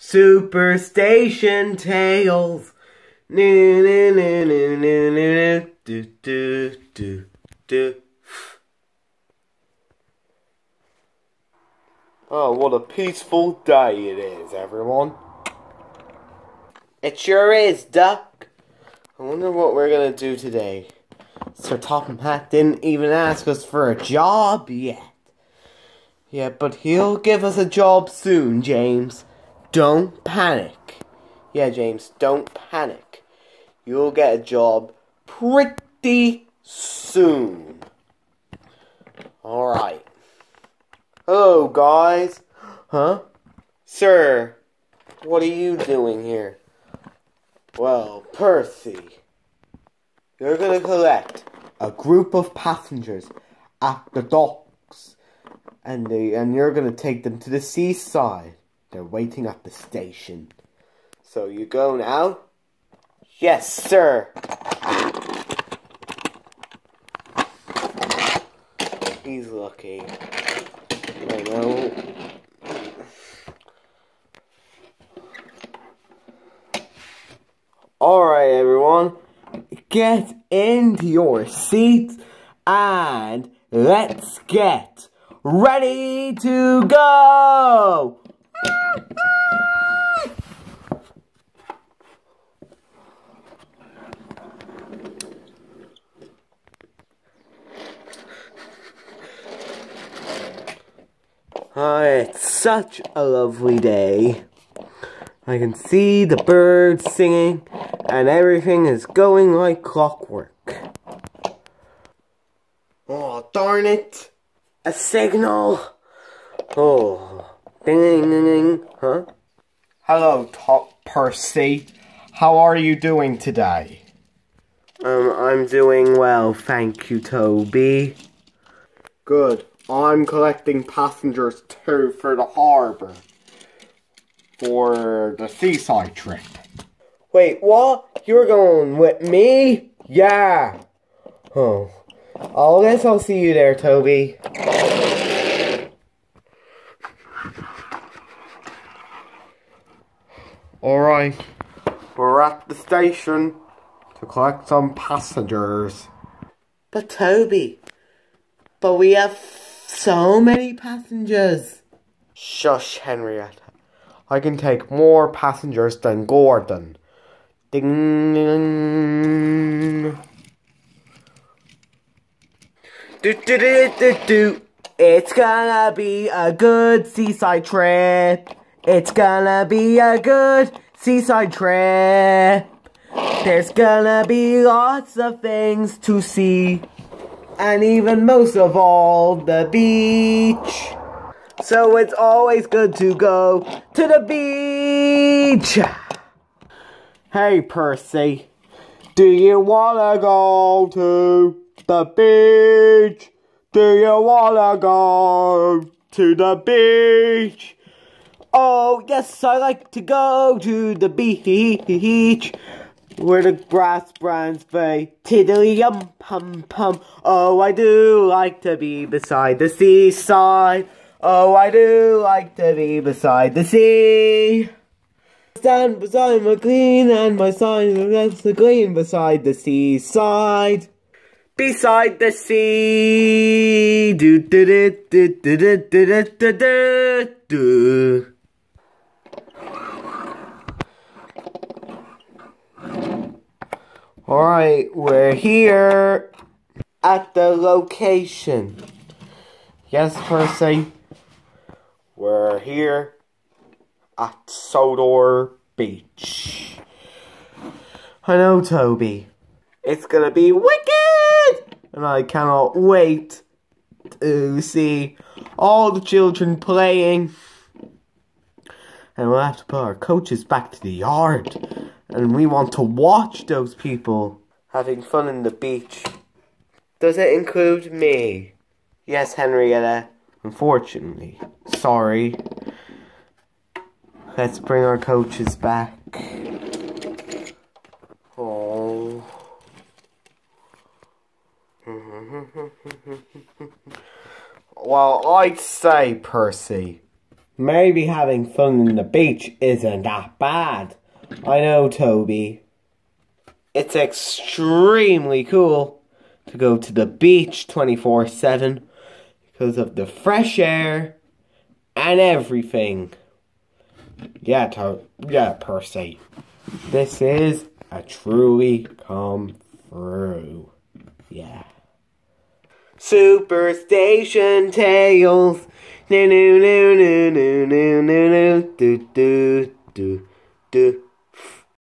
Superstation Tales. Do, do, do, do. Oh, what a peaceful day it is, everyone. It sure is, Duck. I wonder what we're gonna do today. Sir Topham Hatt didn't even ask us for a job yet. Yeah, but he'll give us a job soon, James. Don't panic. Yeah, James, don't panic. You'll get a job pretty soon. Alright. Hello, guys. Huh? Sir, what are you doing here? Well, Percy, you're gonna collect a group of passengers at the docks, and they, and you're gonna take them to the seaside. They're waiting at the station. So you go now? Yes, sir. He's lucky. I know. Alright, everyone. Get into your seats and let's get ready to go! Oh, it's such a lovely day. I can see the birds singing, and everything is going like clockwork. Oh, darn it! A signal! Oh, ding ding ding ding, huh? Hello, Top Percy. How are you doing today? Um, I'm doing well, thank you, Toby. Good. I'm collecting passengers too for the harbour. For the seaside trip. Wait, what? You're going with me? Yeah. Oh. I guess I'll see you there, Toby. Alright. We're at the station to collect some passengers. But Toby, but we have so many passengers. Shush, Henrietta. I can take more passengers than Gordon. Ding. Do, do, do, do, do. It's gonna be a good seaside trip. It's gonna be a good seaside trip. There's gonna be lots of things to see. And even most of all, the beach. So it's always good to go to the beach. Hey, Percy. Do you wanna go to the beach? Do you wanna go to the beach? Oh, yes, I like to go to the beach. Where the grass brands play tiddly yum pum pum. Oh, I do like to be beside the seaside. Oh, I do like to be beside the sea. Stand beside McLean and my sign that's the green beside the seaside. Beside the sea. Do do do do do do do do do. Alright, we're here at the location. Yes, Percy. We're here at Sodor Beach. I know, Toby. It's gonna be wicked! And I cannot wait to see all the children playing. And we'll have to put our coaches back to the yard. And we want to watch those people having fun in the beach. Does it include me? Yes, Henrietta. Unfortunately. Sorry. Let's bring our coaches back. Oh. Well, I'd say, Percy, maybe having fun in the beach isn't that bad. I know, Toby. It's extremely cool to go to the beach 24 7 because of the fresh air and everything. Yeah, to- yeah, Percy. This is a truly come through. Yeah. Superstation tales. No no no no no no no no do do do do